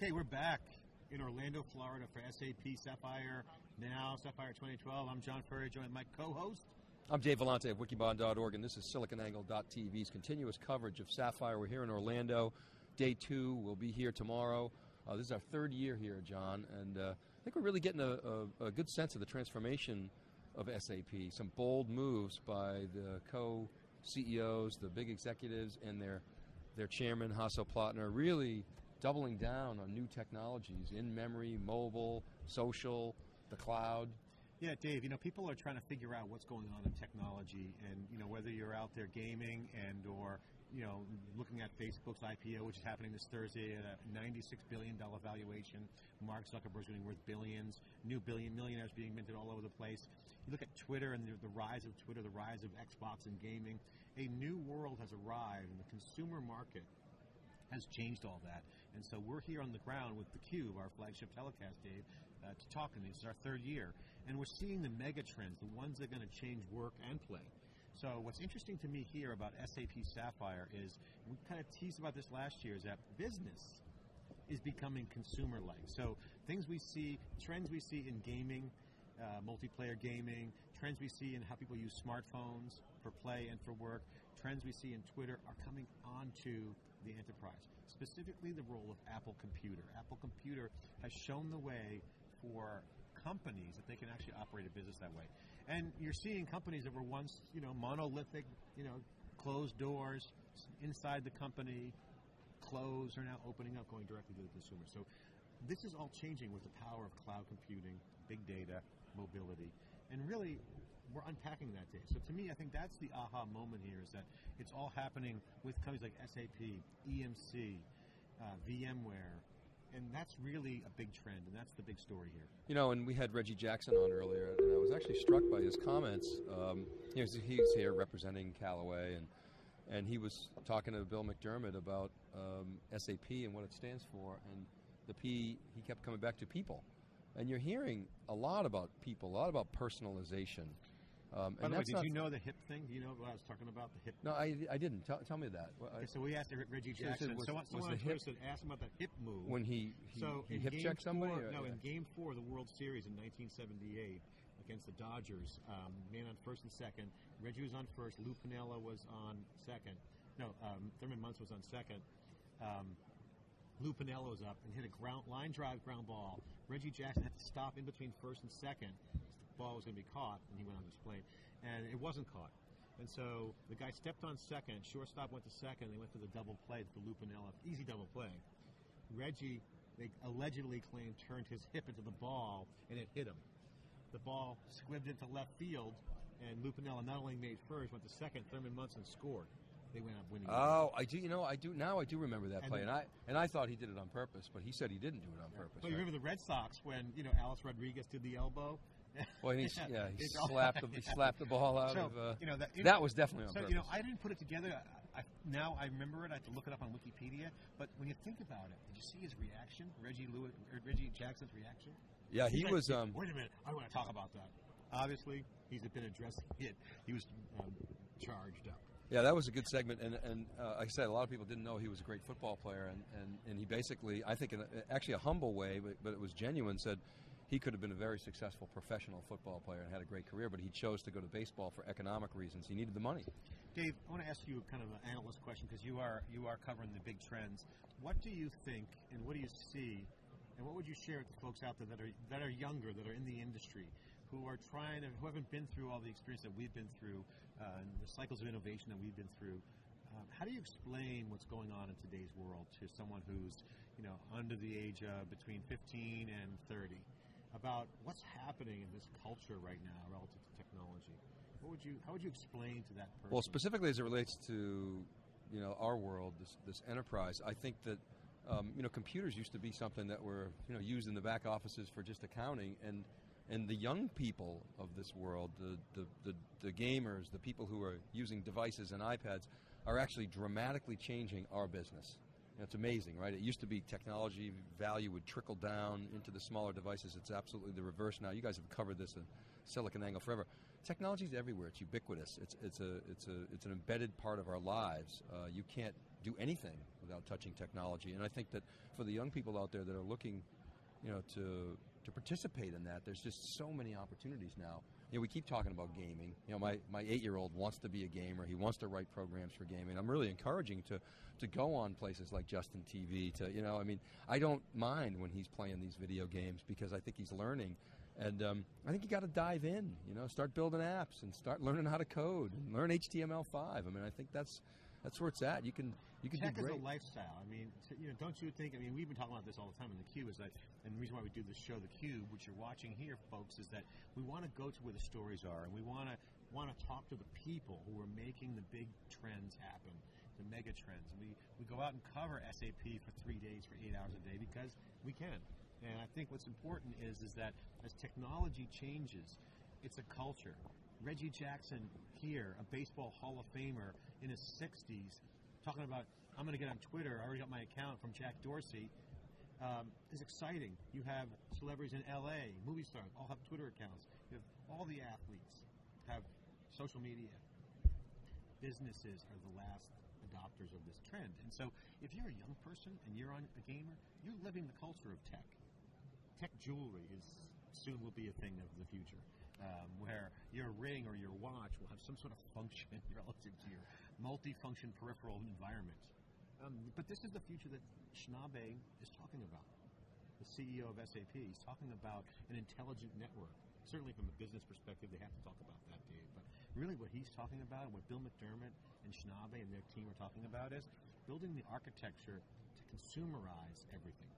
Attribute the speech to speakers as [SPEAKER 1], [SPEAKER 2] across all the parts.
[SPEAKER 1] Okay, we're back in Orlando, Florida for SAP Sapphire Now, Sapphire 2012. I'm John Furrier, joined by my co-host.
[SPEAKER 2] I'm Dave Vellante of Wikibon.org, and this is SiliconANGLE.tv's continuous coverage of Sapphire. We're here in Orlando. Day two, we'll be here tomorrow. Uh, this is our third year here, John, and uh, I think we're really getting a, a, a, good sense of the transformation of SAP. Some bold moves by the co-CEOs, the big executives, and their their chairman Hasso Plattner, really doubling down on new technologies in memory, mobile, social, the cloud.
[SPEAKER 1] Yeah, Dave, you know, people are trying to figure out what's going on in technology and, you know, whether you're out there gaming and or, you know, looking at Facebook's IPO, which is happening this Thursday at a $96 billion valuation. Mark Zuckerberg's to worth billions, new billion millionaires being minted all over the place. You look at Twitter and the, the rise of Twitter, the rise of Xbox and gaming. A new world has arrived and the consumer market has changed all that. And so we're here on the ground with theCUBE, our flagship telecast, Dave, uh, to talk in this. is our third year. And we're seeing the mega trends, the ones that are going to change work and play. So what's interesting to me here about SAP Sapphire is, we kind of teased about this last year, is that business is becoming consumer-like. So things we see, trends we see in gaming, uh, multiplayer gaming, trends we see in how people use smartphones for play and for work, trends we see in Twitter are coming onto the enterprise. Specifically the role of Apple Computer. Apple Computer has shown the way for companies that they can actually operate a business that way. And you're seeing companies that were once, you know, monolithic, you know, closed doors inside the company, closed are now opening up, going directly to the consumer. So this is all changing with the power of cloud computing, big data, mobility. And really, we're unpacking that day. So to me, I think that's the aha moment here is that it's all happening with companies like SAP, EMC, uh, VMware, and that's really a big trend, and that's the big story here.
[SPEAKER 2] You know, and we had Reggie Jackson on earlier, and I was actually struck by his comments. Um, he's here representing Callaway, and and he was talking to Bill McDermott about um, SAP and what it stands for, and the P. He kept coming back to people, and you're hearing a lot about people, a lot about personalization.
[SPEAKER 1] Um, By the way, did you know the hip thing? Do you know what I was talking about? The hip.
[SPEAKER 2] No, I, I didn't. Tell, tell me that.
[SPEAKER 1] Okay, so we asked Reggie Jackson. Was, someone was someone hip, said, asked him about the hip move
[SPEAKER 2] when he, he so he hip checked somebody.
[SPEAKER 1] Four, no, yeah. in Game Four of the World Series in 1978 against the Dodgers, um, man on first and second. Reggie was on first. Lou Piniella was on second. No, um, Thurman Munson was on second. Um, Lou Piniella was up and hit a ground line drive ground ball. Reggie Jackson had to stop in between first and second. The ball was going to be caught, and he went on to explain and it wasn't caught. And so the guy stepped on second, shortstop went to second, they went for the double play, the Lou Piniella, easy double play. Reggie, they allegedly claimed, turned his hip into the ball and it hit him. The ball squibbed into left field, and Lou Piniella not only made first, went to second, Thurman Munson scored. They went up winning.
[SPEAKER 2] Oh, I do. You know, I do now. I do remember that and play, and I and I thought he did it on purpose, but he said he didn't do it on purpose.
[SPEAKER 1] But you remember the Red Sox when you know Alex Rodriguez did the elbow,
[SPEAKER 2] well, he, yeah, he slapped the, he slapped the ball out so, of. Uh, you know that, you that know, was definitely on
[SPEAKER 1] so,
[SPEAKER 2] purpose.
[SPEAKER 1] You know, I didn't put it together. I, I, now I remember it. I have to look it up on Wikipedia. But when you think about it, did you see his reaction? Reggie Lewis, Reggie Jackson's reaction.
[SPEAKER 2] Yeah, he, he was. Um,
[SPEAKER 1] wait a minute, I want to talk about that. Obviously, he's been addressed. it. He was um, charged up.
[SPEAKER 2] Yeah, that was a good segment, and, and uh, like I said, a lot of people didn't know he was a great football player, and, and, and he basically, I think, in a, actually a humble way, but, but it was genuine, said, he could have been a very successful professional football player and had a great career, but he chose to go to baseball for economic reasons. He needed the money.
[SPEAKER 1] Dave, I want to ask you kind of an analyst question because you are you are covering the big trends. What do you think, and what do you see, and what would you share with the folks out there that are that are younger, that are in the industry, who are trying to, who haven't been through all the experience that we've been through, uh, and the cycles of innovation that we've been through? Um, how do you explain what's going on in today's world to someone who's, you know, under the age of between 15 and 30? About what's happening in this culture right now relative to technology. What would you, how would you explain to that person?
[SPEAKER 2] Well, specifically as it relates to, you know, our world, this, this enterprise, I think that, um, you know, computers used to be something that were, you know, used in the back offices for just accounting, and and the young people of this world, the, the, the, the gamers, the people who are using devices and iPads, are actually dramatically changing our business. It's amazing, right? It used to be technology value would trickle down into the smaller devices. It's absolutely the reverse now. You guys have covered this in SiliconANGLE forever. Technology is everywhere. It's ubiquitous. It's it's a it's a it's an embedded part of our lives. Uh, you can't do anything without touching technology. And I think that for the young people out there that are looking, you know, to to participate in that, there's just so many opportunities now. You know, we keep talking about gaming. You know, my, my eight year old wants to be a gamer. He wants to write programs for gaming. I'm really encouraging to to go on places like Justin TV. To you know, I mean, I don't mind when he's playing these video games because I think he's learning. And um, I think you got to dive in, you know, start building apps and start learning how to code and learn HTML5. I mean, I think that's that's where it's at. You can you can
[SPEAKER 1] Tech
[SPEAKER 2] do great.
[SPEAKER 1] is a lifestyle. I mean, t- you know, don't you think? I mean, we've been talking about this all the time in the Cube. Is that, and the reason why we do this show, the Cube, which you're watching here, folks, is that we want to go to where the stories are, and we want to want to talk to the people who are making the big trends happen, the mega trends. And we we go out and cover SAP for three days for eight hours a day because we can. And I think what's important is is that as technology changes, it's a culture. Reggie Jackson here, a baseball Hall of Famer in his 60s, talking about I'm going to get on Twitter. I already got my account from Jack Dorsey. Um, is exciting. You have celebrities in LA, movie stars, all have Twitter accounts. You have all the athletes have social media. Businesses are the last adopters of this trend. And so if you're a young person and you're on a gamer, you're living the culture of tech. Tech jewelry is soon will be a thing of the future. Um, where your ring or your watch will have some sort of function relative to your multi-function peripheral environment. Um, but this is the future that Snabe is talking about. The CEO of SAP is talking about an intelligent network. Certainly, from a business perspective, they have to talk about that, Dave. But really, what he's talking about, what Bill McDermott and Snabe and their team are talking about, is building the architecture to consumerize everything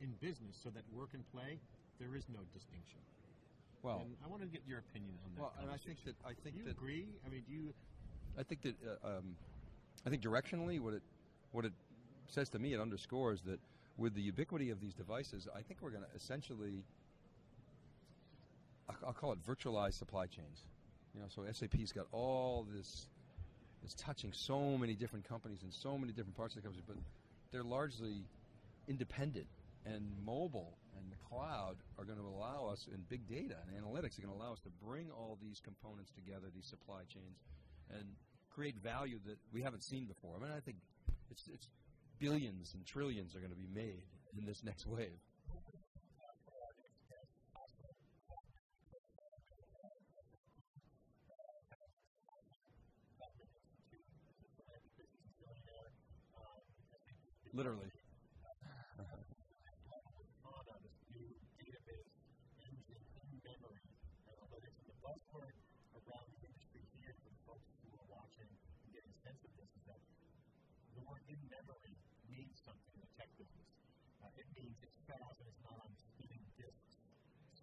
[SPEAKER 1] in business, so that work and play there is no distinction.
[SPEAKER 2] Well,
[SPEAKER 1] and I want to get your opinion on that.
[SPEAKER 2] well, and I think that I think
[SPEAKER 1] do you
[SPEAKER 2] that
[SPEAKER 1] agree? I mean, do you?
[SPEAKER 2] I think that uh, um, I think directionally, what it what it says to me, it underscores that with the ubiquity of these devices, I think we're going to essentially, I'll- I'll call it virtualized supply chains. You know, so SAP's got all this, it's touching so many different companies in so many different parts of the company, but they're largely independent and mobile and the cloud are going to allow us and big data and analytics are going to allow us to bring all these components together these supply chains and create value that we haven't seen before. I mean i think it's, it's billions and trillions are going to be made in this next wave. Literally
[SPEAKER 3] around the industry here for the folks who are watching and getting a sense of this is that the word in memory means something in tech business. Uh, it means it's fast and it's not on spinning disks.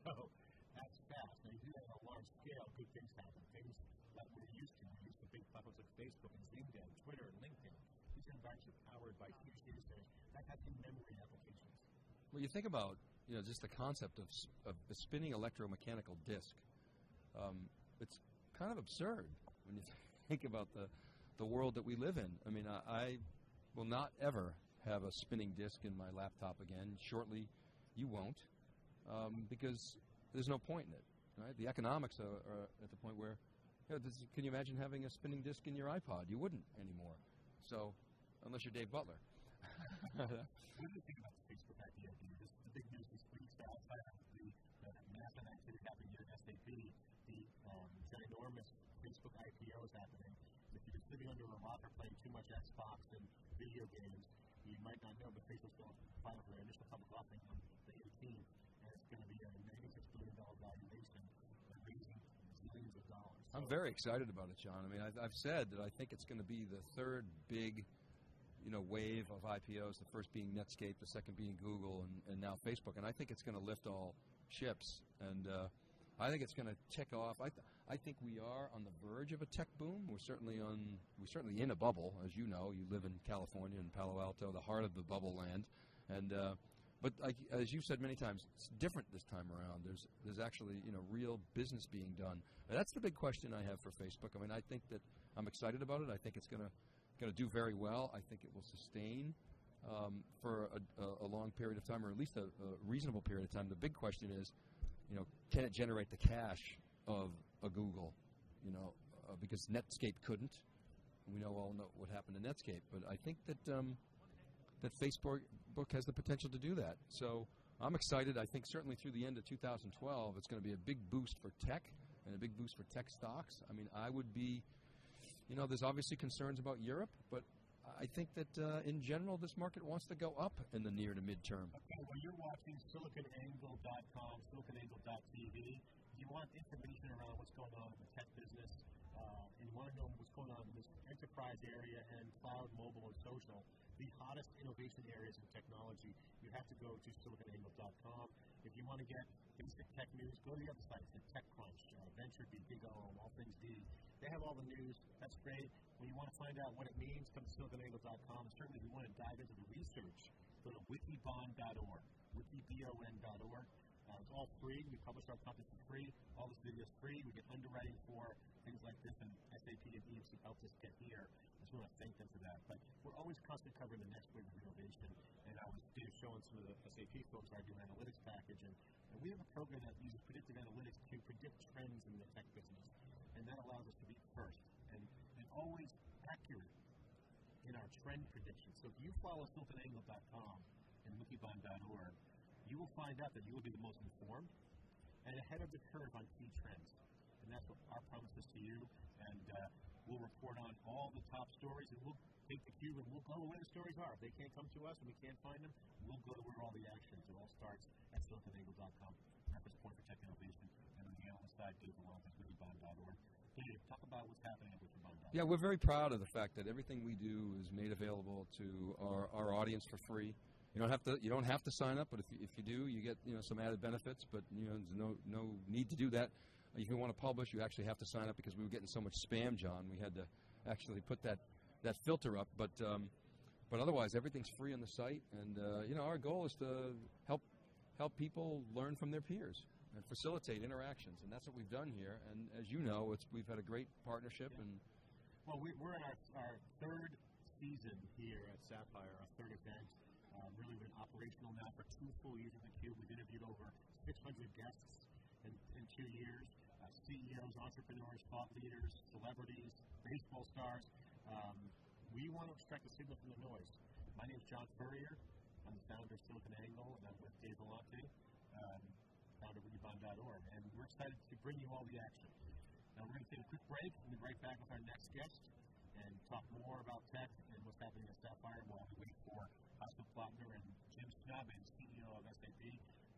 [SPEAKER 3] So that's fast. Now, you do that on a large scale, good things happen. Things that we're used to. We're used to big platforms like Facebook and Zynga and Twitter and LinkedIn. These are actually powered by huge data centers that have in memory applications.
[SPEAKER 2] Well, you think about you know just the concept of, of a spinning electromechanical disc. Um, it's kind of absurd when you think about the the world that we live in. I mean, I, I will not ever have a spinning disc in my laptop again. Shortly, you won't, um, because there's no point in it. Right? The economics are, are at the point where, you know, this, can you imagine having a spinning disc in your iPod? You wouldn't anymore. So, unless you're Dave Butler.
[SPEAKER 3] What do you think about the Facebook idea? This is the big news this week. So outside of the, the massive activity happening at SAP, the um, ginormous Facebook IPO is happening. If been sitting under a rock or playing too much Xbox and video games, you might not know, but Facebook's going to file for their initial public offering on the 18th, and it's going to be a $96 billion valuation, raising zillions of dollars.
[SPEAKER 2] I'm very excited about it, John. I mean, I've, I've said that I think it's going to be the third big, you know, wave of IPOs. The first being Netscape, the second being Google, and, and now Facebook. And I think it's going to lift all ships. And uh, I think it's going to tick off. I, th- I think we are on the verge of a tech boom. We're certainly on. We're certainly in a bubble, as you know. You live in California and Palo Alto, the heart of the bubble land. And uh, but as you've said many times, it's different this time around. There's there's actually you know real business being done. And that's the big question I have for Facebook. I mean, I think that I'm excited about it. I think it's going to going to do very well. I think it will sustain um, for a, a, a long period of time, or at least a, a reasonable period of time. The big question is, you know, can it generate the cash of a Google? You know, uh, because Netscape couldn't, We know all know what happened to Netscape, but I think that um, that Facebook has the potential to do that. So I'm excited. I think certainly through the end of 2012, it's going to be a big boost for tech and a big boost for tech stocks. I mean, I would be, you know, there's obviously concerns about Europe, but I think that uh, in general, this market wants to go up in the near to midterm.
[SPEAKER 1] Okay, well, you're watching SiliconAngle.com, SiliconAngle.tv. You want information around what's going on in the tech business, uh, and you want to know what's going enterprise area and cloud, mobile, and social, the hottest innovation areas in technology, you have to go to SiliconAngle.com. If you want to get basic tech news, go to the other sites, like TechCrunch, uh, VentureBeat, Big O, All Things D. They have all the news. That's great. When you want to find out what it means, come to SiliconAngle.com. Certainly, if you want to dive into the research, go to wikibon.org, wikibon.org. Uh, it's all free. We publish our content for free. All this video is free. We get underwriting for things like this, and SAP and EMC helped us get here. I just want to thank them for that. But we're always constantly covering the next wave of innovation. And I was just showing some of the SAP folks our new analytics package, and, and we have a program that uses predictive analytics to predict trends in the tech business, and that allows us to be first and, and always accurate in our trend predictions. So if you follow SiliconAngle.com and wikibon.org, you will find out that you will be the most informed and ahead of the curve on key trends. And that's what our promise is to you. And uh, we'll report on all the top stories, and we'll take the cube and we'll go where the stories are. If they can't come to us and we can't find them, we'll go to where all the action is. It all starts at siliconangle.com, reference point for tech innovation. And on the analyst side, Dave Vellante, wikibon.org. Dave, talk about what's happening at wikibon.org.
[SPEAKER 2] Yeah, we're very proud of the fact that everything we do is made available to our, our audience for free. You don't have to. You don't have to sign up, but if you, if you do, you get you know some added benefits. But you know, there's no no need to do that. If you want to publish, you actually have to sign up because we were getting so much spam, John. We had to actually put that that filter up. But um, but otherwise, everything's free on the site. And uh, you know, our goal is to help help people learn from their peers and facilitate interactions. And that's what we've done here. And as you know, it's we've had a great partnership and.
[SPEAKER 1] Well, we, we're in our, our third season here at Sapphire, our third event. Uh, really been operational now for two full years at the Cube. We've interviewed over 600 guests in, in two years uh, CEOs, entrepreneurs, thought leaders, celebrities, baseball stars. Um, we want to extract the signal from the noise. My name is John Furrier. I'm the founder of Silicon Angle, and I'm with Dave Vellante, um, founder of Wikibon.org. And we're excited to bring you all the action. Now, we're going to take a quick break and be right back with our next guest and talk more about tech and what's happening at Sapphire while we wait for Hasso Plattner and Jim Schnabel, CEO of SAP,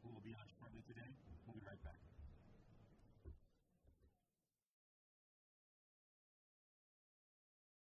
[SPEAKER 1] who will be on shortly today.